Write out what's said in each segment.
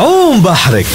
عوم بحرك.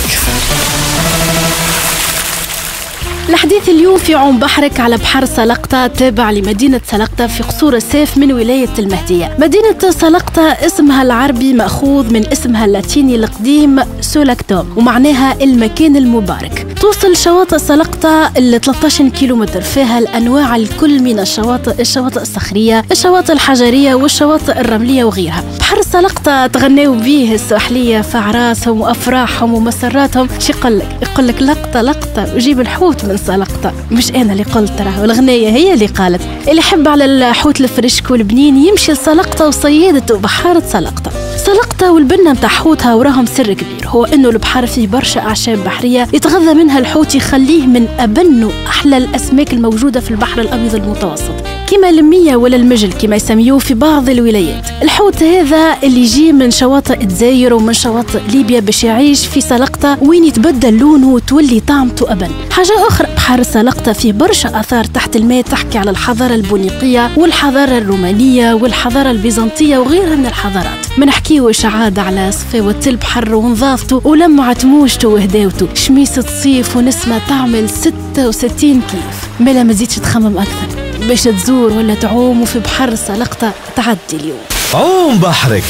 الحديث اليوم في عم بحرك على بحر سلقطة تابع لمدينة سلقطة في قصور السيف من ولاية المهدية. مدينة سلقطة اسمها العربي مأخوذ من اسمها اللاتيني القديم سولكتوم ومعناها المكان المبارك. توصل شواطئ سلقطة ال 13 كيلومتر فيها الأنواع الكل من الشواطئ الشواطئ الصخرية الشواطئ الحجرية والشواطئ الرملية وغيرها. بحر سلقطة تغنيو به الساحلية في أعراسهم وأفراحهم ومسراتهم. شي يقول لك يقول لك لقطة لقطة وجيب الحوت من سلقطة. مش أنا اللي قلت ترى والغنية هي اللي قالت. اللي يحب على الحوت الفريشك والبنين يمشي لسلقطة وصيادة بحارة سلقطة. سلقطة والبنة متاع حوتها وراهم سر كبير. هو إنه البحر فيه برشا أعشاب بحرية يتغذى منها الحوت يخليه من ابن واحلى الأسماك الموجودة في البحر الأبيض المتوسط. كما المية ولا المجل كما يسميوه في بعض الولايات. الحوت هذا اللي يجي من شواطئ الجزائر ومن شواطئ ليبيا باش يعيش في سلقطة وين يتبدل لونه وتولي طعمته أبن. حاجة أخرى بحر سلقطة فيه برشا آثار تحت الماء تحكي على الحضارة البونيقية والحضارة الرومانية والحضارة البيزنطية وغيرها من الحضارات. ما نحكيوش عاد على صفاوة البحر ونظافته ولمعة موجته وهداوته. شميسة صيف ونسمة تعمل 66 كيف ملا ما تزيدش تخمم أكثر. باش تزور ولا تعوم وفي بحر سلقطة تعدي اليوم. عوم بحرك.